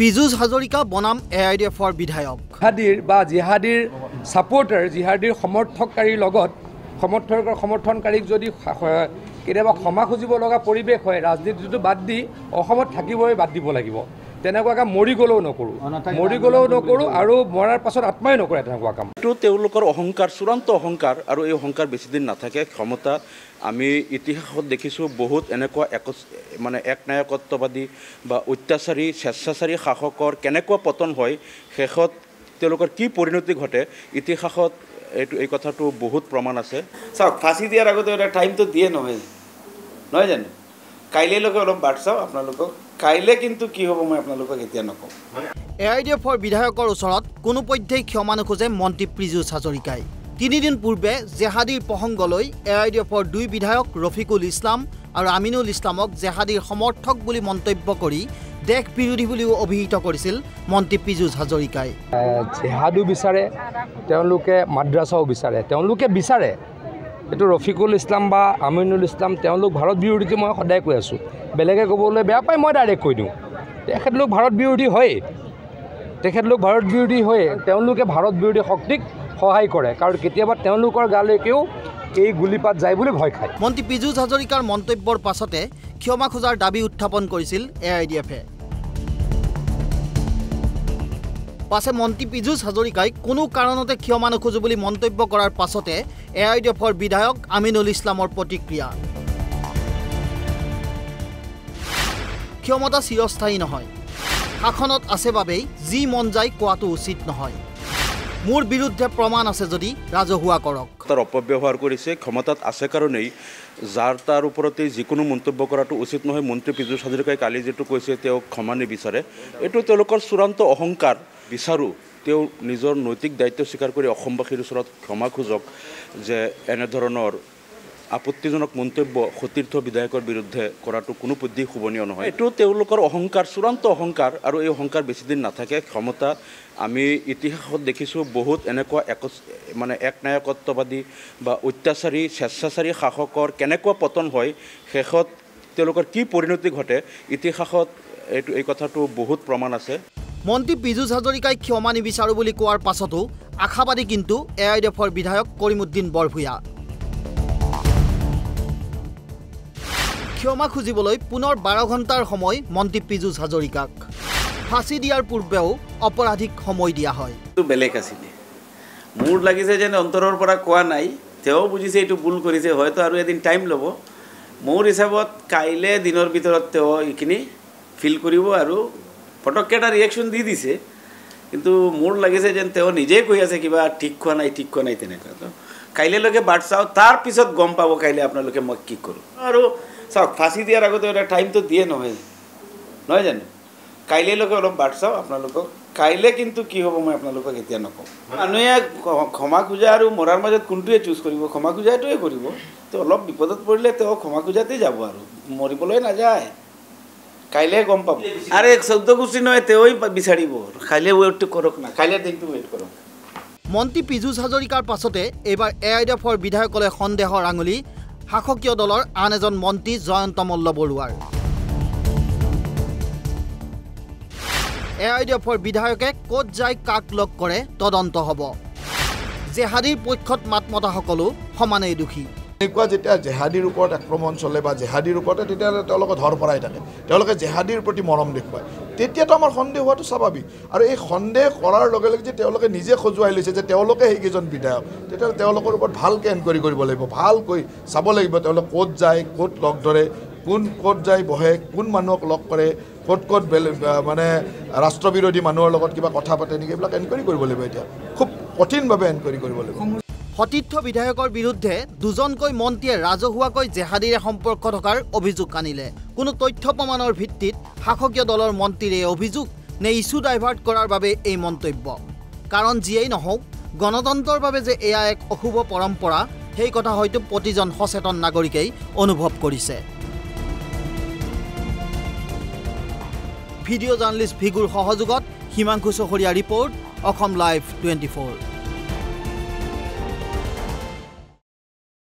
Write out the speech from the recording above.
পীযুষ হাজৰিকা বনাম A I D এফৰ বিধায়ক। জিহাদীৰ বা জিহাদীৰ ছাপৰ্টাৰ জিহাদীৰ সমৰ্থককাৰীৰ লগত সমৰ্থক সমৰ্থনকাৰীক যদি কেতিয়াবা ক্ষমা খুজিব লগা পৰিৱেশ হয় ৰাজনীতিটো বাদ দি অসমত থাকিবই বাদ দিব লাগিব। তেনেকুৱা কাম মৰি গ'লেও নকৰোঁ। মৰি গ'লেও নকৰোঁ আৰু মৰাৰ পাছত আত্মাই নকৰে তেনেকুৱা কাম। এইটো তেওঁলোকৰ অহংকাৰ চূড়ান্ত অহংকাৰ আৰু এই অহংকাৰ বেছিদিন নাথাকে। ক্ষমতা আমি ইতিহাসত দেখিছোঁ বহুত এনেকুৱা এক মানে একনায়কত্ববাদী বা অত্যাচাৰী স্বেচ্ছাচাৰী শাসকৰ কেনেকুৱা পতন হয় শেষত তেওঁলোকৰ কি পৰিণতি ঘটে ইতিহাসত এইটো এই কথাটো বহুত প্ৰমাণ আছে। চাওক ফাঁচি দিয়াৰ আগতে এটা টাইমটো দিয়ে নহয়। নহয় জানো? কাইলৈলৈকে অলপ বাট চাওঁ আপোনালোকক। কাইলৈ কিন্তু কি হ'ব মই আপোনালোকক এতিয়া নকওঁ। এ আই ডি এফৰ বিধায়কৰ ওচৰত কোনোপধ্যেই ক্ষমা নোখোজে মন্ত্ৰী পীযুষ হাজৰিকাই। তিনিদিন পূৰ্বে জেহাদীৰ প্ৰসংগলৈ এ আই ডি এফৰ দুই বিধায়ক ৰফিকুল ইছলাম আৰু আমিনুল ইছলামক জেহাদীৰ সমৰ্থক বুলি মন্তব্য কৰি দেশ বিৰোধী বুলিও অভিহিত কৰিছিল মন্ত্ৰী পীযুষ হাজৰিকাই। জেহাদো বিচাৰে তেওঁলোকে মাদ্ৰাছাও বিচাৰে তেওঁলোকে বিচাৰে। এইটো ৰফিকুল ইছলাম বা আমিনুল ইছলাম তেওঁলোক ভাৰত বিৰোধী মই সদায় কৈ আছোঁ। বেলেগে ক'বলৈ বেয়া পায় মই ডাইৰেক্ট কৈ দিওঁ। তেখেতলোক ভাৰত বিৰোধী হয়েই। তেখেতলোক ভাৰত বিৰোধী হয়ে তেওঁলোকে ভাৰত বিৰোধী শক্তিক সহায় কৰে। কাৰণ কেতিয়াবা তেওঁলোকৰ গালৈকেও এই গুলীপাত যায় বুলি ভয় খায়। মন্ত্ৰী পীযুষ হাজৰিকাৰ মন্তব্যৰ পাছতে ক্ষমা খোজাৰ দাবী উত্থাপন কৰিছিল এ আই ডি এফে। পাছে মন্ত্ৰী পীযুষ হাজৰিকাই কোনো কাৰণতে ক্ষমা নোখোজো বুলি মন্তব্য কৰাৰ পাছতে এ আই ডি এফৰ বিধায়ক আমিনুল ইছলামৰ প্ৰতিক্ৰিয়া। ক্ষমতা চিৰস্থায়ী নহয়। শাসনত আছে বাবেই যি মন যায় কোৱাটো উচিত নহয়। মোৰ বিৰুদ্ধে প্ৰমাণ আছে যদি ৰাজহুৱা কৰক। তাৰ অপব্যৱহাৰ কৰিছে ক্ষমতাত আছে কাৰণেই যাৰ তাৰ ওপৰতে যিকোনো মন্তব্য কৰাটো উচিত নহয়। মন্ত্ৰী পীযুষ হাজৰিকাই কালি যিটো কৈছে তেওঁ ক্ষমা নিবিচাৰে। এইটো তেওঁলোকৰ চূড়ান্ত অহংকাৰ। বিচাৰোঁ তেওঁ নিজৰ নৈতিক দায়িত্ব স্বীকাৰ কৰি অসমবাসীৰ ওচৰত ক্ষমা খোজক যে এনেধৰণৰ আপত্তিজনক মন্তব্য সতীৰ্থ বিধায়কৰ বিৰুদ্ধে কৰাটো কোনো পধ্যেই শোভনীয় নহয়। এইটো তেওঁলোকৰ অহংকাৰ চূড়ান্ত অহংকাৰ আৰু এই অহংকাৰ বেছিদিন নাথাকে। ক্ষমতা আমি ইতিহাসত দেখিছোঁ বহুত এনেকুৱা এক মানে একনায়কত্ববাদী বা অত্যাচাৰী স্বেচ্ছাচাৰী শাসকৰ কেনেকুৱা পতন হয় শেষত তেওঁলোকৰ কি পৰিণতি ঘটে ইতিহাসত এইটো এই কথাটো বহুত প্ৰমাণ আছে। মন্ত্ৰী পীযুষ হাজৰিকাই ক্ষমা নিবিচাৰোঁ বুলি কোৱাৰ পাছতো আশাবাদী কিন্তু এ আই ডি এফৰ বিধায়ক কৰিমুদ্দিন বৰভূঞা। ক্ষমা খুজিবলৈ পুনৰ বাৰ ঘণ্টাৰ সময় মন্ত্ৰী পীযুষ হাজৰিকাক। ফাঁচি দিয়াৰ পূৰ্বেও অপৰাধীক সময় দিয়া হয়। বেলেগ আছিলে। মোৰ লাগিছে যেন অন্তৰৰ পৰা কোৱা নাই তেওঁ বুজিছে এইটো ভুল কৰিছে হয়তো আৰু এদিন টাইম ল'ব। মোৰ হিচাপত কাইলৈ দিনৰ ভিতৰত তেওঁ এইখিনি ফিল কৰিব আৰু পটককৈ এটা ৰিয়েকশ্যন দি দিছে কিন্তু মোৰ লাগিছে যেন তেওঁ নিজেই কৈ আছে কিবা ঠিক খোৱা নাই ঠিক খোৱা নাই তেনেকুৱা। তো কাইলৈলৈকে বাট চাওঁ তাৰপিছত গম পাব কাইলৈ আপোনালোকে মই কি কৰোঁ। আৰু চাওক ফাঁচি দিয়াৰ আগতে এটা টাইমটো দিয়ে নহয় নহয় জানো? কাইলৈলৈকে অলপ বাট চাওঁ আপোনালোকক কাইলৈ কিন্তু কি হ'ব মই আপোনালোকক এতিয়া নকওঁ। মানুহে ক্ষ- ক্ষমা খোজা আৰু মৰাৰ মাজত কোনটোৱে চুজ কৰিব ক্ষমা খোজাটোৱে কৰিব। তো অলপ বিপদত পৰিলে তেওঁ ক্ষমা খোজাতেই যাব আৰু মৰিবলৈ নাযায়। কাইলৈ গম পাব। আৰে চৌধ্য গোষ্ঠী নহয় তেওঁই বিচাৰিব। কাইলৈ ৱেইটটো কৰক না। কাইলৈ দিনটো ৱেইট কৰক। মন্ত্ৰী পীযুষ হাজৰিকাৰ পাছতে এইবাৰ এ আই ডি এফৰ বিধায়কলৈ সন্দেহৰ আঙুলি শাসকীয় দলৰ আন এজন মন্ত্ৰী জয়ন্ত মল্ল বৰুৱাৰ। এ আই ডি এফৰ বিধায়কে ক'ত যায় কাক লগ কৰে তদন্ত হ'ব। জেহাদীৰ পক্ষত মাত মতাসকলো সমানেই দোষী এনেকুৱা যেতিয়া জেহাদীৰ ওপৰত আক্ৰমণ চলে বা জেহাদীৰ ওপৰতে তেতিয়াহ'লে তেওঁলোকে ধৰ পৰাই থাকে। তেওঁলোকে জেহাদীৰ প্ৰতি মৰম দেখুৱায়। তেতিয়াতো আমাৰ সন্দেহ হোৱাটো স্বাভাৱিক। আৰু এই সন্দেহ কৰাৰ লগে লগে যে তেওঁলোকে নিজে সজুৱাই লৈছে যে তেওঁলোকে সেইকেইজন বিধায়ক তেতিয়াহ'লে তেওঁলোকৰ ওপৰত ভালকৈ এনকুৱাৰী কৰিব লাগিব। ভালকৈ চাব লাগিব তেওঁলোক ক'ত যায় ক'ত লগ ধৰে কোন ক'ত যায় বহে কোন মানুহক লগ কৰে ক'ত ক'ত বেলেগ মানে ৰাষ্ট্ৰবিৰোধী মানুহৰ লগত কিবা কথা পাতে নেকি এইবিলাক এনকুৱাৰী কৰিব লাগিব এতিয়া। খুব কঠিনভাৱে এনকুৱাৰী কৰিব লাগিব। সতীৰ্থ বিধায়কৰ বিৰুদ্ধে দুজনকৈ মন্ত্ৰীয়ে ৰাজহুৱাকৈ জেহাদীৰে সম্পৰ্ক থকাৰ অভিযোগ আনিলে। কোনো তথ্য প্ৰমাণৰ ভিত্তিত শাসকীয় দলৰ মন্ত্ৰীৰ এই অভিযোগ নে ইছ্যু ডাইভাৰ্ট কৰাৰ বাবে এই মন্তব্য। কাৰণ যিয়েই নহওক গণতন্ত্ৰৰ বাবে যে এয়া এক অশুভ পৰম্পৰা সেই কথা হয়তো প্ৰতিজন সচেতন নাগৰিকেই অনুভৱ কৰিছে। ভিডিঅ' জাৰ্ণালিষ্ট ভিগুৰ সহযোগত Himanshu Chaharia report Assam live twenty four.